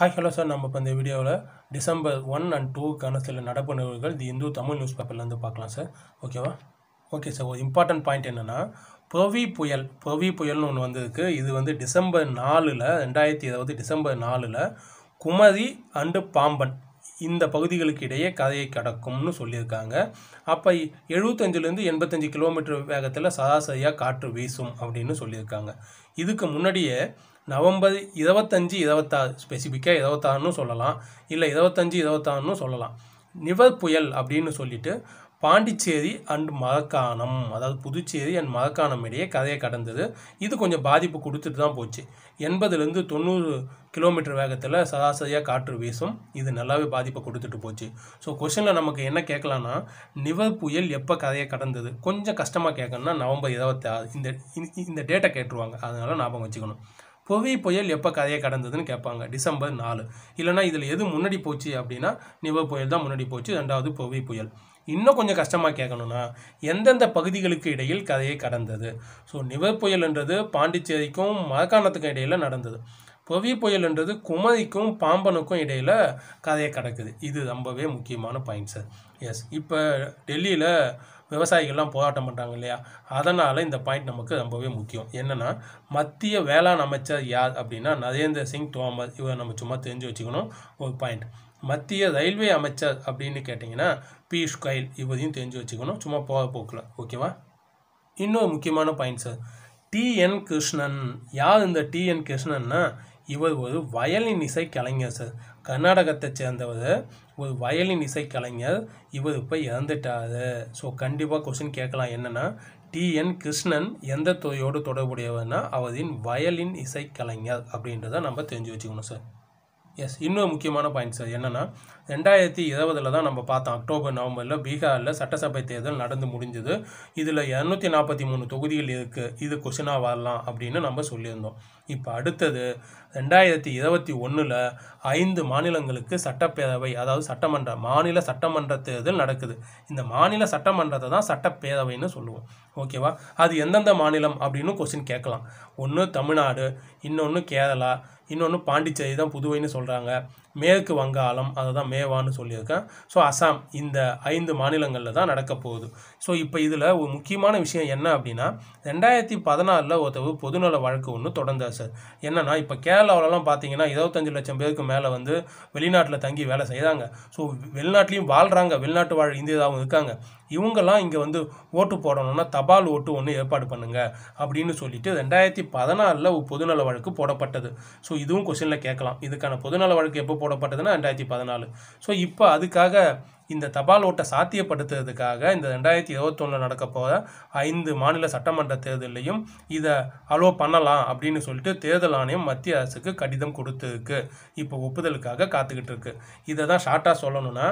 Hi hello sir நம்ம இப்போ இந்த வீடியோவில் டிசம்பர் ஒன் அண்ட் டூக்கான சில நடப்பு நிகழ்வுகள் தி இந்து தமிழ் நியூஸ் பேப்பர்லேருந்து பார்க்கலாம் சார் ஓகேவா ஓகே சார் ஒரு இம்பார்ட்டன்ட் பாயிண்ட் என்னென்னா புரவி புயல் புரவி புயல்னு ஒன்று வந்திருக்கு. இது வந்து டிசம்பர் நாலில் ரெண்டாயிரத்தி இருபது டிசம்பர் நாலில் குமரி அண்டு பாம்பன் இந்த பகுதிகளுக்கு இடையே கதையை கடக்கும்னு சொல்லியிருக்காங்க. அப்போ எழுபத்தஞ்சிலேருந்து எண்பத்தஞ்சு கிலோமீட்டர் வேகத்தில் சராசரியாக காற்று வீசும் அப்படின்னு சொல்லியிருக்காங்க. இதுக்கு முன்னாடியே நவம்பர் இருபத்தஞ்சி இருபத்தாறு. ஸ்பெசிஃபிக்காக இருபத்தாறுன்னு சொல்லலாம். இல்லை இருபத்தஞ்சி இருபத்தாறுன்னு சொல்லலாம். நிவர் புயல் அப்படின்னு சொல்லிட்டு பாண்டிச்சேரி அண்ட் மரக்காணம் அதாவது புதுச்சேரி அண்ட் மரக்காணம் இடையே கதையை கடந்தது. இது கொஞ்சம் பாதிப்பு கொடுத்துட்டு தான் போச்சு. எண்பதுலேருந்து தொண்ணூறு கிலோமீட்டர் வேகத்தில் சராசரியாக காற்று வீசும். இது நல்லாவே பாதிப்பை கொடுத்துட்டு போச்சு. ஸோ கொஷனில் நமக்கு என்ன கேட்கலான்னா நிவர் புயல் எப்போ கதையை கடந்தது? கொஞ்சம் கஷ்டமாக கேட்கணும்னா நவம்பர் இருபத்தி ஆறு இந்த இந்த- டேட்டை கேட்டுருவாங்க. அதனால் ஞாபகம் வச்சுக்கணும். புவி புயல் எப்போ கதையை கடந்ததுன்னு கேட்பாங்க. டிசம்பர் நாலு. இல்லைனா இதில் எது முன்னாடி போச்சு அப்படின்னா நிவர் புயல் தான் முன்னாடி போச்சு ரெண்டாவது புவி புயல். இன்னும் கொஞ்சம் கஷ்டமாக கேட்கணும்னா எந்தெந்த பகுதிகளுக்கு இடையில் கதையை கடந்தது? ஸோ நிவர் புயல்ன்றது பாண்டிச்சேரிக்கும் மரக்காணத்துக்கும் இடையில் நடந்தது. புவி புயல்ன்றது குமரிக்கும் பாம்பனுக்கும் இடையில் கதையை கடக்குது. இது ரொம்பவே முக்கியமான பாயிண்ட் சார் எஸ் இப்போ டெல்லியில் விவசாயிகள்லாம் போராட்டம் பண்ணுறாங்க இல்லையா? அதனால் இந்த பாயிண்ட் நமக்கு ரொம்பவே முக்கியம். என்னென்னா மத்திய வேளாண் அமைச்சர் யார் அப்படின்னா நரேந்திர சிங் தோமர். இவரை நம்ம சும்மா தெரிஞ்சு வச்சுக்கணும். ஒரு பாயிண்ட் மத்திய ரயில்வே அமைச்சர் அப்படின்னு கேட்டிங்கன்னா பியூஷ் கோயல். இவரையும் தெரிஞ்சு வச்சுக்கணும். சும்மா போக போக்கில். ஓகேவா இன்னொரு முக்கியமான பாயிண்ட் சார் டிஎன் கிருஷ்ணன். யார் இந்த டிஎன் கிருஷ்ணன்னா இவர் ஒரு வயலின் இசை கலைஞர் சார் கர்நாடகத்தை சேர்ந்தவர் ஒரு வயலின் இசைக்கலைஞர். இவர் இப்போ இறந்துட்டாரு. ஸோ கண்டிப்பாக கொஸ்டின் கேட்கலாம். என்னென்னா டிஎன் கிருஷ்ணன் எந்த துறையோடு தொடர்புடையவர்னா அவரின் வயலின் இசைக்கலைஞர் அப்படின்றத நம்ம தெரிஞ்சு வச்சுக்கணும் சார் எஸ் இன்னொரு முக்கியமான பாயிண்ட் சார் என்னென்னா ரெண்டாயிரத்தி இருபதில் தான் நம்ம பார்த்தோம். அக்டோபர் நவம்பரில் பீகாரில் சட்டசபை தேர்தல் நடந்து முடிஞ்சது. இதில் இரநூத்தி நாற்பத்தி மூணு தொகுதிகள் இருக்குது இது கொஷினாக வரலாம் அப்படின்னு நம்ம சொல்லியிருந்தோம். இப்போ அடுத்தது ரெண்டாயிரத்தி இருபத்தி ஒன்றில் ஐந்து மாநிலங்களுக்கு சட்டப்பேரவை அதாவது சட்டமன்ற மாநில சட்டமன்ற தேர்தல் நடக்குது. இந்த மாநில சட்டமன்றத்தை தான் சட்டப்பேரவைன்னு சொல்லுவோம். ஓகேவா? அது எந்தெந்த மாநிலம் அப்படின்னு கொஸ்டின் கேட்கலாம். ஒன்று தமிழ்நாடு இன்னொன்று கேரளா இன்னொன்று பாண்டிச்சேரி தான் புதுவைன்னு சொல்கிறாங்க மேற்கு வங்காளம் அதை தான் மேவான்னு சொல்லியிருக்கேன். ஸோ அசாம் இந்த ஐந்து மாநிலங்களில் தான் நடக்க போகுது. ஸோ இப்போ இதில் ஒரு முக்கியமான விஷயம் என்ன அப்படின்னா ரெண்டாயிரத்தி பதினாலில் ஒருத்தர் பொதுநல வழக்கு ஒன்று தொடர்ந்தார் சார். என்னன்னா இப்போ கேரளாவிலலாம் பார்த்தீங்கன்னா இருபத்தஞ்சு லட்சம் பேருக்கு மேலே வந்து வெளிநாட்டில் தங்கி வேலை செய்கிறாங்க ஸோ வெளிநாட்டிலையும் வாழ்கிறாங்க வெளிநாட்டு வாழ் இந்தியதாகவும் இருக்காங்க. இவங்கெல்லாம் இங்கே வந்து ஓட்டு போடணும்னா தபால் ஓட்டு ஒன்று ஏற்பாடு பண்ணுங்கள் அப்படின்னு சொல்லிட்டு ரெண்டாயிரத்தி பதினாலில் ஒரு பொதுநல வழக்கு போடப்பட்டது. ஸோ இதுவும் கொஸ்டினில் கேட்கலாம். இதுக்கான பொதுநல வழக்கு எப்போ போடப்பட்டதுன்னா ரெண்டாயிரத்தி பதினாலு. ஸோ இப்போ அதுக்காக இந்த தபால் ஓட்டை சாத்தியப்படுத்துறதுக்காக இந்த ரெண்டாயிரத்தி இருபத்தொன்னில் நடக்க போகிற ஐந்து மாநில சட்டமன்ற தேர்தலையும் இதை அலோ பண்ணலாம் அப்படின்னு சொல்லிட்டு தேர்தல் ஆணையம் மத்திய அரசுக்கு கடிதம் கொடுத்துருக்கு. இப்போ ஒப்புதலுக்காக காத்துக்கிட்டு இருக்கு. இதை தான் ஷார்ட்டாக சொல்லணும்னா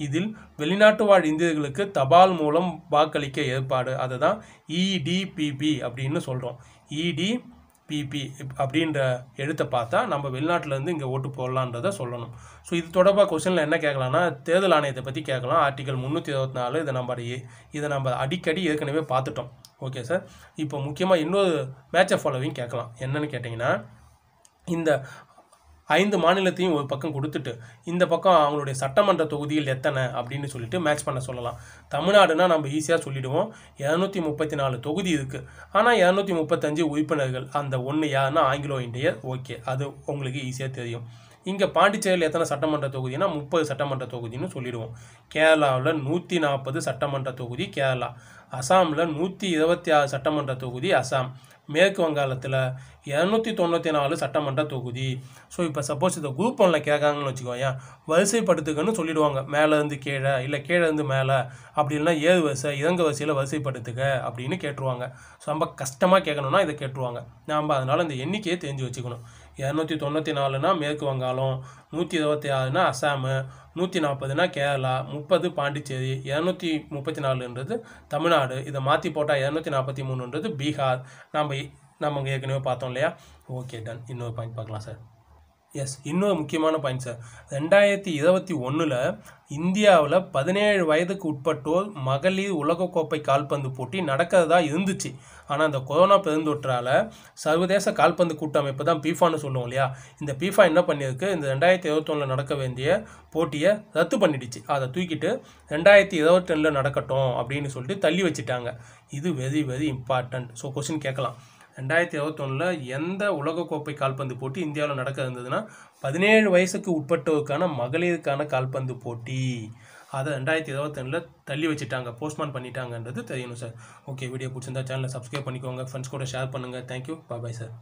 இதில் வெளிநாட்டு வாழ் இந்தியர்களுக்கு தபால் மூலம் வாக்களிக்க ஏற்பாடு. அதை தான் இடிபிபி அப்படின்னு சொல்கிறோம் இடிபிபி அப்படின்ற எழுத்தை பார்த்தா நம்ம வெளிநாட்டிலேருந்து இங்கே ஓட்டு போடலான்றதை சொல்லணும். ஸோ இது தொடர்பாக கொஸ்டினில் என்ன கேட்கலாம்னா தேர்தல் ஆணையத்தை பற்றி கேட்கலாம். ஆர்டிகல் முந்நூற்றி இருபத்தி நாலு இதை நம்ம இதை நம்ம அடிக்கடி ஏற்கனவே பார்த்துட்டோம். ஓகே சார் இப்போ முக்கியமாக இன்னொரு மேட்ச் ஃபாலோவிங் கேட்கலாம். என்னன்னு கேட்டிங்கன்னா இந்த ஐந்து மாநிலத்தையும் ஒரு பக்கம் கொடுத்துட்டு இந்த பக்கம் அவங்களுடைய சட்டமன்ற தொகுதிகள் எத்தனை அப்படின்னு சொல்லிட்டு மேட்ச் பண்ண சொல்லலாம். தமிழ்நாடுனா நம்ம ஈஸியாக சொல்லிடுவோம். இரநூத்தி முப்பத்தி நாலு தொகுதி இருக்குது ஆனால் இரநூத்தி முப்பத்தஞ்சு உறுப்பினர்கள் அந்த ஒன்று யாருன்னா ஆங்கிலோ இந்தியர் ஓகே. அது உங்களுக்கு ஈஸியாக தெரியும். இங்கே பாண்டிச்சேரியில் எத்தனை சட்டமன்ற தொகுதினா முப்பது சட்டமன்ற தொகுதின்னு சொல்லிடுவோம். கேரளாவில் நூற்றி நாற்பது சட்டமன்ற தொகுதி கேரளா. அசாமில் நூற்றி இருபத்தி ஆறு சட்டமன்ற தொகுதி அசாம். மேற்கு வங்காளத்தில் இரநூத்தி தொண்ணூற்றி நாலு சட்டமன்ற தொகுதி. ஸோ இப்போ சப்போஸ் இந்த குரூப் ஒன்றில் கேட்காங்கன்னு வச்சுக்கோயேன் வரிசைப்படுத்துக்கன்னு சொல்லிடுவாங்க. மேலேருந்து கீழே இல்லை கீழே இருந்து மேலே அப்படி இல்லைன்னா ஏழு வரிசை இறங்க வரிசையில் வரிசைப்படுத்துக்க அப்படின்னு கேட்டுருவாங்க. ஸோ ரொம்ப கஷ்டமாக கேட்கணுன்னா இதை கேட்டுருவாங்க. நாம் அதனால் இந்த எண்ணிக்கையை தெரிஞ்சு வச்சுக்கணும். இரநூத்தி தொண்ணூற்றி நாலுனா மேற்கு வங்காளம் நூற்றி இருபத்தி ஆறுனா அசாமு நூற்றி நாற்பதுனா கேரளா முப்பது பாண்டிச்சேரி இரநூத்தி முப்பத்தி நாலுன்றது தமிழ்நாடு. இதை மாற்றி போட்டால் இரநூத்தி நாற்பத்தி மூணுன்றது பீகார். நம்ம நம்ம ஏற்கனவே பார்த்தோம் இல்லையா? Okay done. இன்னொரு பாயிண்ட் பார்க்கலாம் சார். எஸ் இன்னொரு முக்கியமான பாயிண்ட் சார் ரெண்டாயிரத்தி இருபத்தி ஒன்றில் இந்தியாவில் பதினேழு வயதுக்கு உட்பட்டோர் மகளிர் உலகக்கோப்பை கால்பந்து போட்டி நடக்கிறதா இருந்துச்சு. ஆனால் அந்த கொரோனா பெருந்தொற்றால் சர்வதேச கால்பந்து கூட்டமைப்பு தான் பீஃபான்னு சொல்லுவோம் இல்லையா? இந்த பீஃபா என்ன பண்ணியிருக்கு? இந்த ரெண்டாயிரத்தி இருபத்தொன்னில் நடக்க வேண்டிய போட்டியை ரத்து பண்ணிடுச்சு. அதை தூக்கிட்டு ரெண்டாயிரத்தி இருபத்தொன்னில் நடக்கட்டும் அப்படின்னு சொல்லிட்டு தள்ளி வச்சுட்டாங்க. இது very very important so question கேட்கலாம். ரெண்டாயிரத்தி இருபத்தொன்னில் எந்த உலகக்கோப்பை கால்பந்து போட்டி இந்தியாவில் நடக்க இருந்ததுன்னா பதினேழு வயசுக்கு உட்பட்டோருக்கான மகளிருக்கான கால்பந்து போட்டி. அதை ரெண்டாயிரத்தி இருபத்தொன்னில் தள்ளி வச்சுட்டாங்க. போஸ்ட்மான் பண்ணிட்டாங்கன்றது தெரியணும் சார். ஓகே வீடியோ பிடிச்சிருந்தா சேனலை சப்ஸ்கிரைப் பண்ணிக்கோங்க. ஃப்ரெண்ட்ஸ் கூட ஷேர் பண்ணுங்கள் தேங்க்யூ பாய் சார்